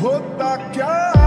rodar que a